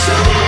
So